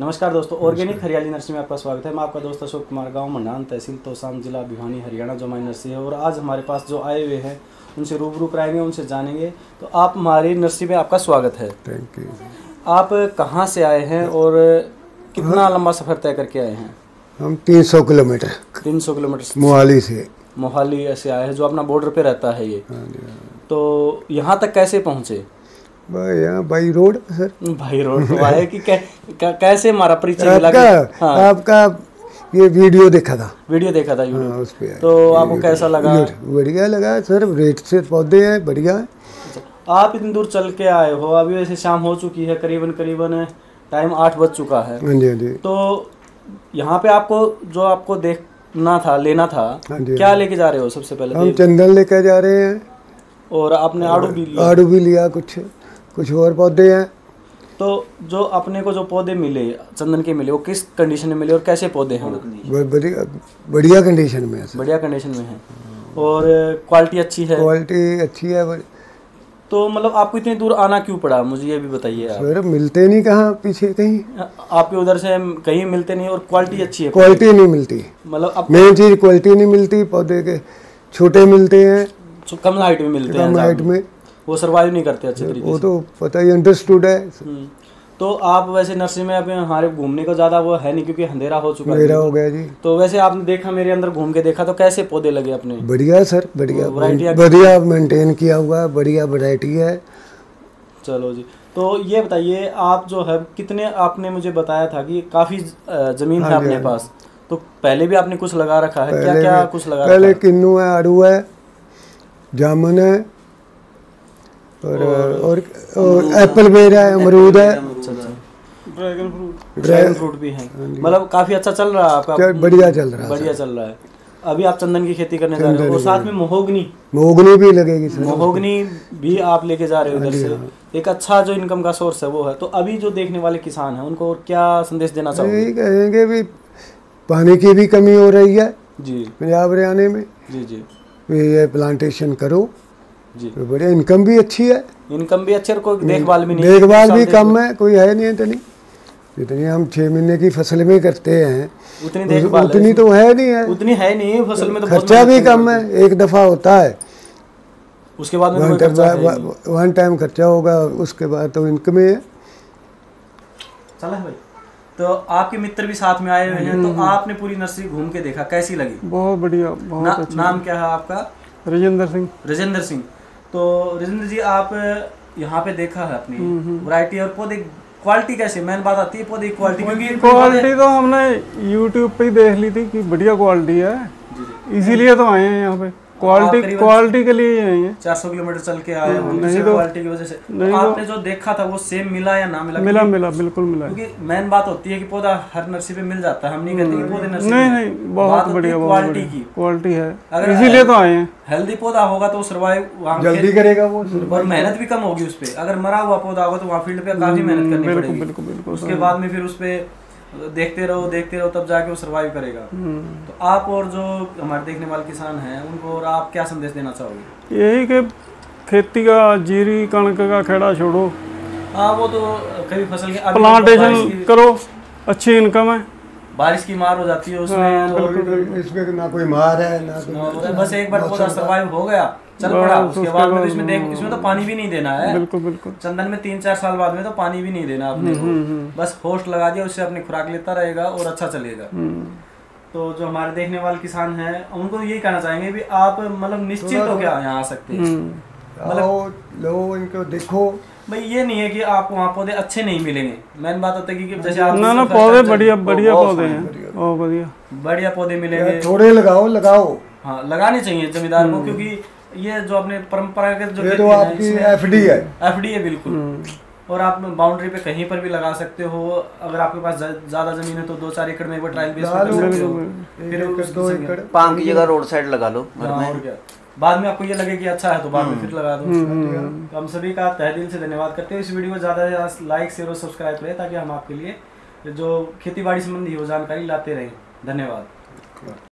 नमस्कार दोस्तों ऑर्गेनिक हरियाली नर्सरी में आपका स्वागत है। मैं आपका दोस्त अशोक कुमार गाँव मंडान तहसील तोसाम जिला भिवानी हरियाणा जो हमारी नर्सरी है। और आज हमारे पास जो आए हुए हैं उनसे रूबरू कराएँगे उनसे जानेंगे। तो आप हमारी नर्सरी में आपका स्वागत है। थैंक यू आप कहाँ से आए हैं और कितना लंबा सफ़र तय करके आए हैं? हम तीन सौ किलोमीटर। तीन सौ किलोमीटर। मोहाली से। मोहाली ऐसे आए हैं जो अपना बॉर्डर पे रहता है ये। हाँ हाँ। तो यहाँ तक कैसे पहुँचे? भाई रोड सर। भाई रोड तो आए कि कै, कैसे हमारा परिचय मिला आपका हाँ। आपका ये वीडियो देखा था। वीडियो देखा था हाँ उस पे तो आपको कैसा लगा? बढ़िया लगा सर। रेट से पौधे हैं बढ़िया है। आप इतनी दूर चल के आए हो अभी वैसे शाम हो चुकी है करीबन करीबन टाइम आठ बज चुका है। हाँ जी हाँ जी। तो यहाँ पे आपको जो आपको देखना था लेना था हाँ क्या लेके जा रहे हो सबसे पहले हम? चंदन लेकर जा रहे हैं। और आपने आड़ू भी लिया। आड़ू भी लिया कुछ। कुछ और पौधे हैं। तो जो अपने को जो पौधे मिले चंदन के मिले वो किस कंडीशन में मिले और कैसे पौधे हैं? बढ़िया बढ़िया कंडीशन में है बढ़िया कंडीशन में है। और क्वालिटी अच्छी है? क्वालिटी अच्छी है तो मतलब आपको इतनी दूर आना क्यों पड़ा? मुझे ये भी बताइए सर मिलते नहीं कहाँ पीछे कहीं? आपके उधर से कहीं मिलते नहीं और क्वालिटी अच्छी है? क्वालिटी नहीं मिलती। मतलब मेन चीज़ क्वालिटी नहीं मिलती पौधे के छोटे मिलते हैं। कम लाइट में मिलते हैं कम हाइट में। वो सरवाइव नहीं करते अच्छे तरीके वो तो पता ही अंडरस्टूड है। हम्म। तो आप वैसे नर्सरी में अभी हमारे घूमने का ज़्यादा वो है नहीं क्योंकि अंधेरा हो चुका है। हो गया जी। तो वैसे आपने देखा मेरे अंदर घूम के देखा तो कैसे पौधे लगे अपने? बढ़िया सर बढ़िया। वैरायटी बढ़िया मेंटेन किया हुआ है बढ़िया वैरायटी है। चलो जी। तो ये बताइए आप जो है कितने आपने मुझे बताया था कि काफ़ी ज़मीन है अपने पास। तो पहले भी आपने कुछ लगा रखा है? क्या क्या कुछ लगा पहले किन्नू है आड़ू है जामुन है और और, और एप्पल बेर है अमरूद है। ड्रैगन फ्रूट ड्रैगन फ्रूट भी है। मतलब काफ़ी अच्छा चल रहा है आपका। बढ़िया चल रहा है बढ़िया चल रहा है। अभी आप चंदन की खेती करने जा रहे हो। और साथ में मोहोगनी। मोगनी भी लगेगी सर। मोहोगनी भी आप लेके जा रहे हो इधर से। एक अच्छा जो इनकम का सोर्स है वो है। तो अभी जो देखने वाले किसान हैं उनको क्या संदेश देना चाहोगे? कहेंगे भी पानी की भी कमी हो रही है। जी। पंजाब हरियाणा में। जी जी। ये प्लांटेशन करो। तो बढ़िया इनकम भी अच्छी है। इनकम भी अच्छी है और कोई देखभाल भी नहीं देखभाल भी कम है कोई है नहीं इतनी। जितनी हम छह महीने की फ़सल में करते हैं उतनी देखभाल है उतनी तो है नहीं है। उतनी है नहीं फ़सल में तो खर्चा भी कम है एक दफ़ा होता है। उसके बाद वन टाइम खर्चा नहीं। वन टाइम खर्चा होगा उसके बाद तो इनकम ही है। चला भाई। तो आपके मित्र भी साथ में आए हुए हैं तो आपने पूरी नर्सरी घूम के देखा कैसी लगी? बहुत बढ़िया बहुत ना, नाम क्या है आपका? राजेंद्र सिंह। राजेंद्र सिंह। तो राजेंद्र जी आप यहाँ पे देखा है अपनी वैरायटी और पौधे क्वालिटी कैसे? मेन बात आती है पौधे क्वालिटी क्योंकि क्वालिटी तो हमने यूट्यूब पे ही देख ली थी कि बढ़िया क्वालिटी है। इसीलिए तो आए हैं यहाँ पे। क्वालिटी क्वालिटी के लिए ही आए हैं 400 किलोमीटर चल के आए हो। दूसरी क्वालिटी की वजह से। तो आपने जो देखा था वो सेम मिला या ना मिला? मिला मिला बिल्कुल मिला। क्योंकि मेन बात होती है कि पौधा हर नर्सरी पे मिल जाता है। हम नहीं कहते कि पौधे नर्सरी नहीं नहीं बहुत बढ़िया क्वालिटी की। क्वालिटी है। अगर इसीलिए तो आए हैं। हेल्दी पौधा होगा तो सर्वाइव जल्दी करेगा वो। और मेहनत भी कम होगी उस पे। अगर मरा हुआ पौधा होगा तो वहाँ फ़ील्ड पे काफ़ी मेहनत करनी पड़ेगी। बिल्कुल बिल्कुल उसके बाद में फिर उस पे देखते रहो देखते रहो तब जाके वो सरवाइव करेगा। तो आप और जो हमारे देखने वाले किसान हैं उनको और आप क्या संदेश देना चाहोगे? यही कि खेती का जीरी कणक का खेड़ा छोड़ो। हाँ वो तो कभी फ़सल के अभी तो प्लांटेशन करो अच्छी इनकम है। बारिश की मार हो जाती है उसमें इसमें ना कोई मार है ना कोई बस एक बार पौधा सरवाइव हो गया। चल पड़ा। उसके बाद में तो इसमें देख इसमें तो पानी भी नहीं देना है। बिल्कुल बिल्कुल। चंदन में तीन चार साल बाद में तो पानी भी नहीं देना आपने को। बस होस्ट लगा दिया उससे अपनी खुराक लेता रहेगा और अच्छा चलेगा। तो जो हमारे देखने वाले किसान हैं उनको यही कहना चाहेंगे भी आप मतलब निश्चित हो क्या यहाँ आ सकते हैं। लो इनको देखो। भाई ये नहीं है कि आपको वहाँ पौधे अच्छे नहीं मिलेंगे। मेन बात होता है कि जैसे आप ना ना पौधे बढ़िया बढ़िया पौधे हैं। बढ़िया। बढ़िया। पौधे मिलेंगे। थोड़े लगाओ लगाओ। हाँ लगाने चाहिए जमींदार को क्योंकि ये जो अपने परंपरागत जो ये तो है, आपकी इसमें एफडी है। एफडी है बिल्कुल। और आप बाउंड्री पे कहीं पर भी लगा सकते हो अगर आपके पास ज़्यादा ज़मीन है तो दो चार एकड़ में एक बार ट्रायल बेस पे कर सकते हो। फिर एक दो एकड़। पाम की जगह रोड साइड लगा लो घर हाँ, में। बाद में आपको ये लगे कि अच्छा है तो बाद में फिर लगा दो। तो हम सभी का तहे दिल से धन्यवाद करते हैं। इस वीडियो को ज़्यादा से ज़्यादा लाइक शेयर और सब्सक्राइब करें ताकि हम आपके लिए जो खेती बाड़ी संबंधी हो जानकारी लाते रहें। धन्यवाद।